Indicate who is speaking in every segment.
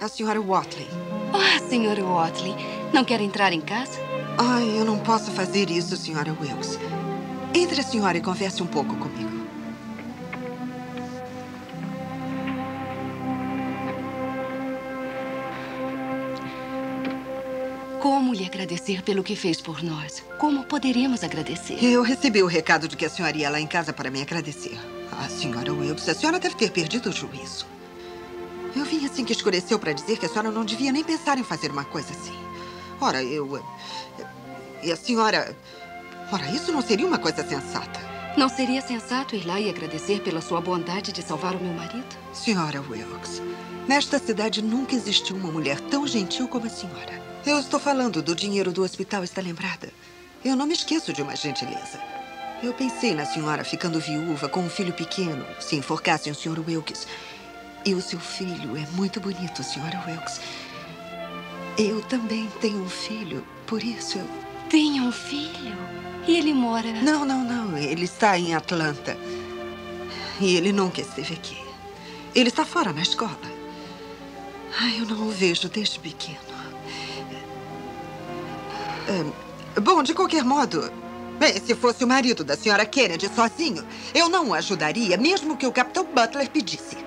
Speaker 1: A senhora Watley.
Speaker 2: Ah, senhora Watley, não quer entrar em casa?
Speaker 1: Ai, eu não posso fazer isso, senhora Wills. Entre a senhora e converse um pouco comigo.
Speaker 2: Como lhe agradecer pelo que fez por nós? Como poderíamos agradecer?
Speaker 1: Eu recebi o recado de que a senhora ia lá em casa para me agradecer. Ah, senhora Wilkes, a senhora deve ter perdido o juízo. Eu vim assim que escureceu para dizer que a senhora não devia nem pensar em fazer uma coisa assim. Ora, eu... Eh, e a senhora... Ora, isso não seria uma coisa sensata.
Speaker 2: Não seria sensato ir lá e agradecer pela sua bondade de salvar o meu marido?
Speaker 1: Senhora Wilkes, nesta cidade nunca existiu uma mulher tão gentil como a senhora. Eu estou falando do dinheiro do hospital, está lembrada? Eu não me esqueço de uma gentileza. Eu pensei na senhora ficando viúva com um filho pequeno, se enforcassem o Sr. Wilkes. E o seu filho é muito bonito, Sra. Wilkes. Eu também tenho um filho, por isso eu...
Speaker 2: Tem um filho? E ele mora...
Speaker 1: Não, não, não. Ele está em Atlanta. E ele nunca esteve aqui. Ele está fora na escola. Ai, eu não o vejo desde pequeno. É, bom, de qualquer modo, bem, se fosse o marido da senhora Kennedy sozinho, eu não o ajudaria, mesmo que o Capitão Butler pedisse.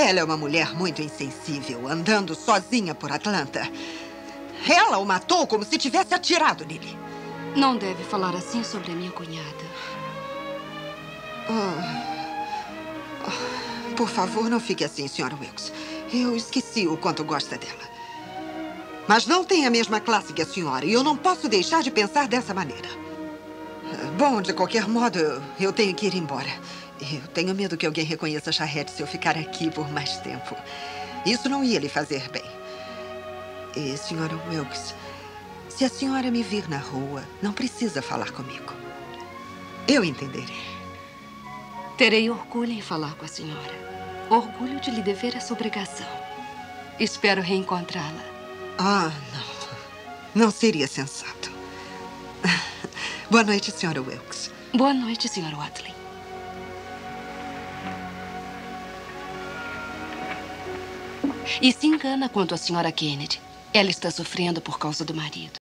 Speaker 1: Ela é uma mulher muito insensível, andando sozinha por Atlanta. Ela o matou como se tivesse atirado nele.
Speaker 2: Não deve falar assim sobre a minha cunhada.
Speaker 1: Oh. Oh. Por favor, não fique assim, senhora Wilkes. Eu esqueci o quanto gosta dela. Mas não tem a mesma classe que a senhora, e eu não posso deixar de pensar dessa maneira. Bom, de qualquer modo, eu tenho que ir embora. Eu tenho medo que alguém reconheça a Charrette se eu ficar aqui por mais tempo. Isso não ia lhe fazer bem. E, senhora Wilkes, se a senhora me vir na rua, não precisa falar comigo. Eu entenderei.
Speaker 2: Terei orgulho em falar com a senhora. Orgulho de lhe dever essa obrigação. Espero reencontrá-la.
Speaker 1: Ah, não. Não seria sensato. Boa noite, senhora Wilkes.
Speaker 2: Boa noite, senhora Watley. E se engana quanto à senhora Kennedy. Ela está sofrendo por causa do marido.